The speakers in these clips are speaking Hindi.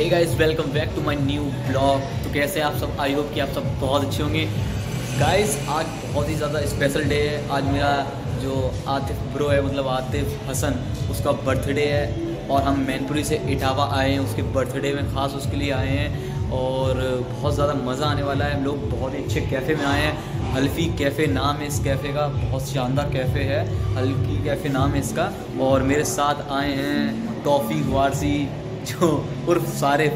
Hey guys welcome back to my new blog तो कैसे आप सब? आई होप कि आप सब बहुत अच्छे होंगे। गाइस आज बहुत ही ज़्यादा स्पेशल डे है। आज मेरा जो आतिफ ब्रो है मतलब आतिफ हसन, उसका बर्थडे है। और हम मैनपुरी से इटावा आए हैं, उसके बर्थडे में ख़ास उसके लिए आए हैं। और बहुत ज़्यादा मज़ा आने वाला है। हम लोग बहुत ही अच्छे कैफ़े में आए हैं। हल्फी कैफ़े नाम है इस कैफ़े का। बहुत शानदार कैफ़े है। हल्की कैफ़े नाम है इसका। और मेरे साथ आए हैं टॉफ़ी वारसी जो और सारे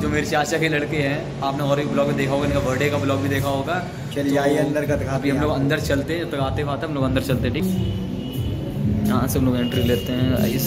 जो मेरे चाचा के लड़के हैं आपने और एक ब्लॉग में देखा होगा इनका बर्थडे का ब्लॉग भी देखा होगा। चलिए तो आइए अंदर का दिखा अभी हम लोग अंदर चलते हैं तक आते आते हम लोग अंदर चलते हैं ठीक? यहाँ से हम लोग एंट्री लेते हैं आइस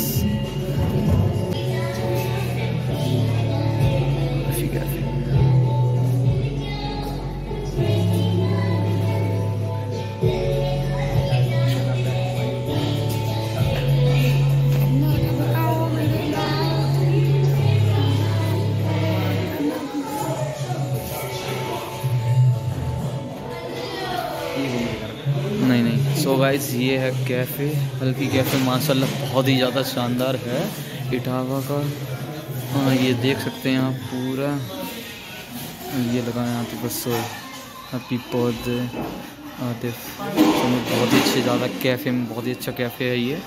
गाइस ये है कैफ़े हल्की कैफ़े माशाल्लाह बहुत ही ज़्यादा शानदार है। इटावा का हाँ ये देख सकते हैं आप पूरा। ये लगा यहाँ पे बस हैप्पी बर्थडे आतिफ। बहुत ही अच्छे ज़्यादा कैफ़े में, बहुत ही अच्छा कैफ़े है ये।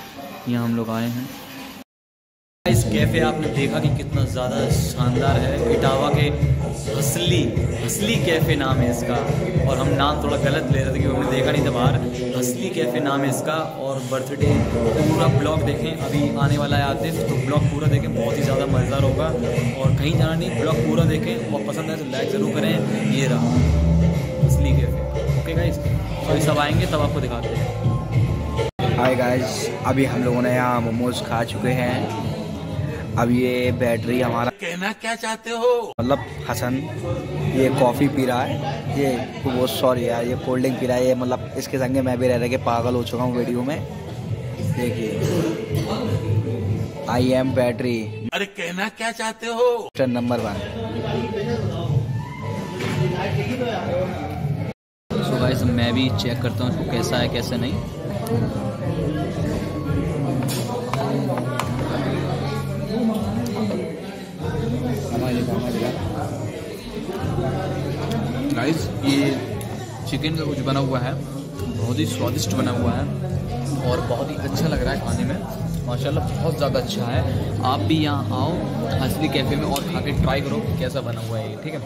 यहाँ हम लोग आए हैं। कैफ़े आपने देखा कि कितना ज़्यादा शानदार है। इटावा के असली असली कैफ़े नाम है इसका। और हम नाम थोड़ा गलत ले रहे थे क्योंकि हमने देखा नहीं था बाहर। असली कैफ़े नाम है इसका और बर्थडे पूरा ब्लॉग देखें। अभी आने वाला है आतिफ तो ब्लॉग पूरा देखें, बहुत ही ज़्यादा मज़ेदार होगा। और कहीं जाना नहीं, ब्लॉग पूरा देखें। और पसंद आए तो लाइक ज़रूर करें। ये रहा असली कैफ़े। ओके गाइस तो अभी सब आएँगे, तब आपको दिखाते हैं। हाय गाइस अभी हम लोगों ने यहाँ मोमोज खा चुके हैं। अब ये बैटरी हमारा कहना क्या चाहते हो? मतलब हसन ये कॉफ़ी पी रहा है। ये वो सॉरी यार ये कोल्ड ड्रिंक पी रहा है। ये मतलब इसके संगे मैं भी रह रह के पागल हो चुका हूँ वीडियो में। देखिए। आई एम बैटरी अरे कहना क्या चाहते हो? नंबर वन सो गाइस मैं भी चेक करता हूँ इसको कैसा है कैसे नहीं गाइस ये चिकन का कुछ बना हुआ है। बहुत ही स्वादिष्ट बना हुआ है और बहुत ही अच्छा लग रहा है खाने में। माशाल्लाह बहुत ज़्यादा अच्छा है। आप भी यहाँ आओ असली कैफ़े में और खा के ट्राई करो कैसा बना हुआ है ये ठीक है?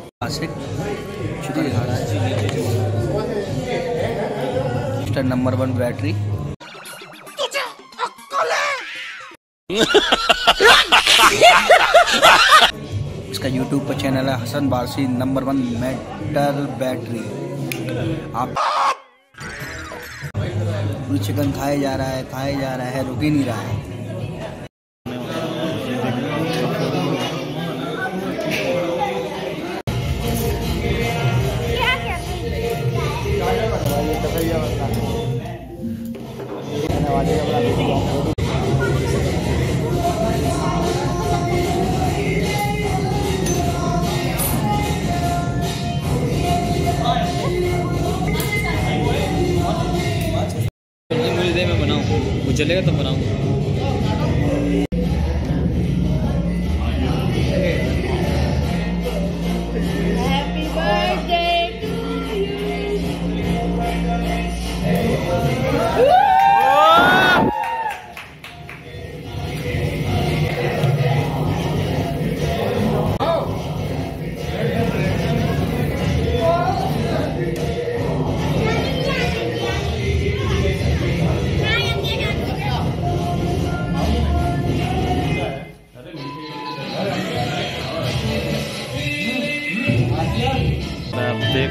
नंबर वन बैटरी इसका यूट्यूब पर चैनल है Hasan Barsi number one metal battery आप चिकन खाए जा रहा है, खाए जा रहा है, रुक ही नहीं रहा है। क्या दे बनाऊँ? वो चलेगा तब बनाऊँ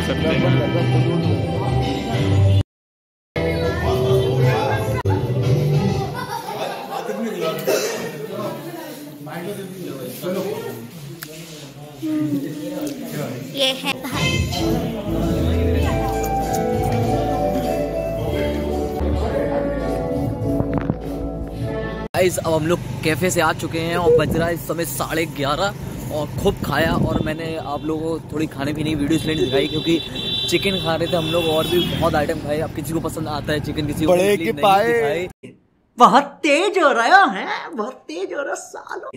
सकते हैं ये है गाइस अब हम लोग कैफ़े से आ चुके हैं और बज रहा है इस समय साढ़े ग्यारह। और खूब खाया और मैंने आप लोगों को थोड़ी खाने पीने की वीडियो इसलिए दिखाई क्योंकि चिकन खा रहे थे हम लोग और भी बहुत आइटम खाए। अब किसी को पसंद आता है चिकन किसी को बड़े के पाए। बहुत तेज हो रहा है बहुत तेज हो रहा सालो।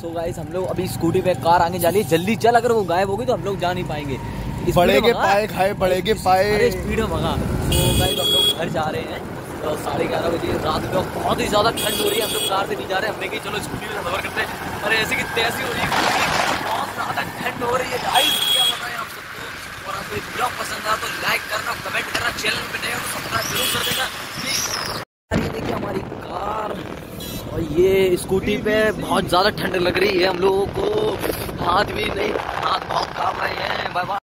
सो गाइस हम लोग अभी स्कूटी पे कार आगे जा रही है। जल्दी चल अगर वो गायब होगी तो हम लोग जा नहीं पाएँगे। बड़े के पाए खाए बड़े के पाए। स्पीड में भगा तो गाइस हम लोग घर जा रहे हैं। तो साढ़े ग्यारह बजे रात में बहुत ही ज़्यादा ठंड हो रही है। हम लोग कार से नहीं जा रहे। हमने कही चलो स्कूटी में सफ़र करते हैं। अरे ऐसी की तैसी हो रही है। ज़्यादा ठंड हो रही है गाइस क्या बताएँ आप सबको? और आपको ब्लॉग पसंद आया तो लाइक करना कमेंट करना चैनल पे नए हो तो सब्सक्राइब ज़रूर कर देना। ये देखिए हमारी कार। और ये स्कूटी पे बहुत ज़्यादा ठंड लग रही है हम लोगों को। हाथ भी नहीं, हाथ बहुत काम रहे हैं। Bye bye